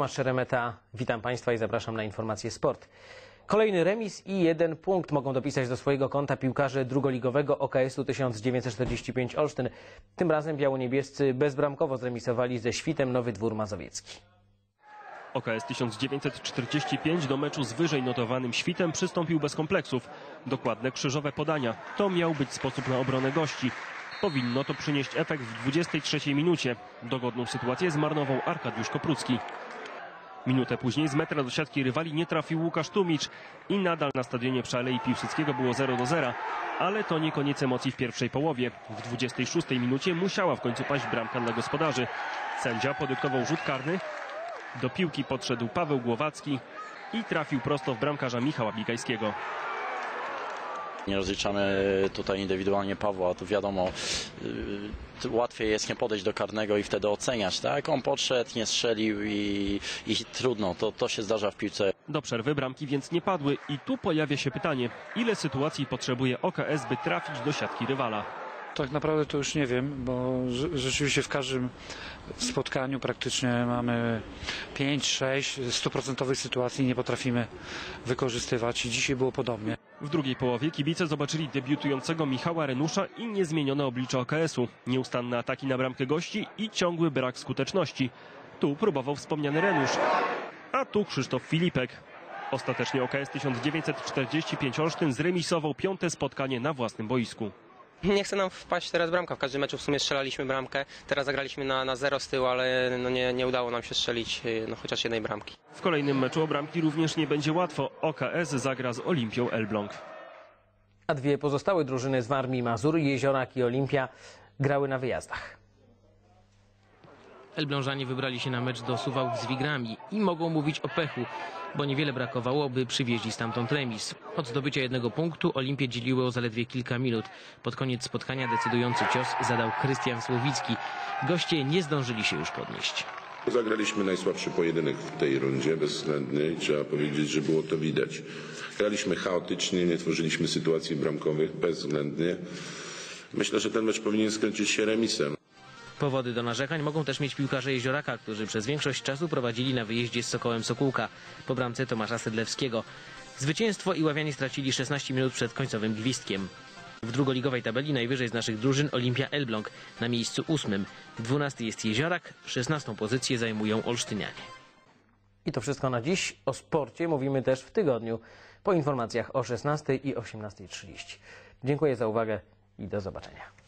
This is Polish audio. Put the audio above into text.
Tomasz Szeremeta, witam Państwa i zapraszam na informacje sport. Kolejny remis i jeden punkt mogą dopisać do swojego konta piłkarze drugoligowego OKS-u 1945 Olsztyn. Tym razem białoniebiescy bezbramkowo zremisowali ze Świtem Nowy Dwór Mazowiecki. OKS 1945 do meczu z wyżej notowanym Świtem przystąpił bez kompleksów. Dokładne krzyżowe podania. To miał być sposób na obronę gości. Powinno to przynieść efekt w 23 minucie. Dogodną sytuację zmarnował Arkadiusz Koprucki. Minutę później z metra do siatki rywali nie trafił Łukasz Tumicz i nadal na stadionie przy Alei Piłsudskiego było 0 do 0. Ale to nie koniec emocji w pierwszej połowie. W 26 minucie musiała w końcu paść bramka dla gospodarzy. Sędzia podyktował rzut karny, do piłki podszedł Paweł Głowacki i trafił prosto w bramkarza Michała Bigajskiego. Nie rozliczamy tutaj indywidualnie Pawła, tu wiadomo, yy, łatwiej jest nie podejść do karnego i wtedy oceniać, tak? On podszedł, nie strzelił i, i trudno, to, to się zdarza w piłce. Do przerwy bramki więc nie padły i tu pojawia się pytanie, ile sytuacji potrzebuje OKS, by trafić do siatki rywala. Tak naprawdę to już nie wiem, bo rze- rzeczywiście w każdym spotkaniu praktycznie mamy 5-6 stuprocentowych sytuacji nie potrafimy wykorzystywać i dzisiaj było podobnie. W drugiej połowie kibice zobaczyli debiutującego Michała Renusza i niezmienione oblicze OKS-u. Nieustanne ataki na bramkę gości i ciągły brak skuteczności. Tu próbował wspomniany Renusz, a tu Krzysztof Filipek. Ostatecznie OKS 1945 Olsztyn zremisował piąte spotkanie na własnym boisku. Nie chce nam wpaść teraz bramka. W każdym meczu w sumie strzelaliśmy bramkę. Teraz zagraliśmy na, na zero z tyłu, ale no nie, nie udało nam się strzelić y, no, chociaż jednej bramki. W kolejnym meczu o bramki również nie będzie łatwo. OKS zagra z Olimpią Elbląg. A dwie pozostałe drużyny z Warmii Mazur, Jeziorak i Olimpia grały na wyjazdach. Elblążanie wybrali się na mecz do Suwałk z Wigrami i mogą mówić o pechu, bo niewiele brakowało, by przywieźli stamtąd remis. Od zdobycia jednego punktu Olimpię dzieliło o zaledwie kilka minut. Pod koniec spotkania decydujący cios zadał Krystian Słowicki. Goście nie zdążyli się już podnieść. Zagraliśmy najsłabszy pojedynek w tej rundzie, bezwzględnie i trzeba powiedzieć, że było to widać. Graliśmy chaotycznie, nie tworzyliśmy sytuacji bramkowych bezwzględnie. Myślę, że ten mecz powinien skończyć się remisem. Powody do narzekań mogą też mieć piłkarze Jezioraka, którzy przez większość czasu prowadzili na wyjeździe z Sokołem Sokółka po bramce Tomasza Sedlewskiego. Zwycięstwo i Ławianie stracili 16 minut przed końcowym gwizdkiem. W drugoligowej tabeli najwyżej z naszych drużyn Olimpia Elbląg na miejscu ósmym. 12 jest Jeziorak, 16 pozycję zajmują Olsztynianie. I to wszystko na dziś. O sporcie mówimy też w tygodniu po informacjach o 16 i 18.30. Dziękuję za uwagę i do zobaczenia.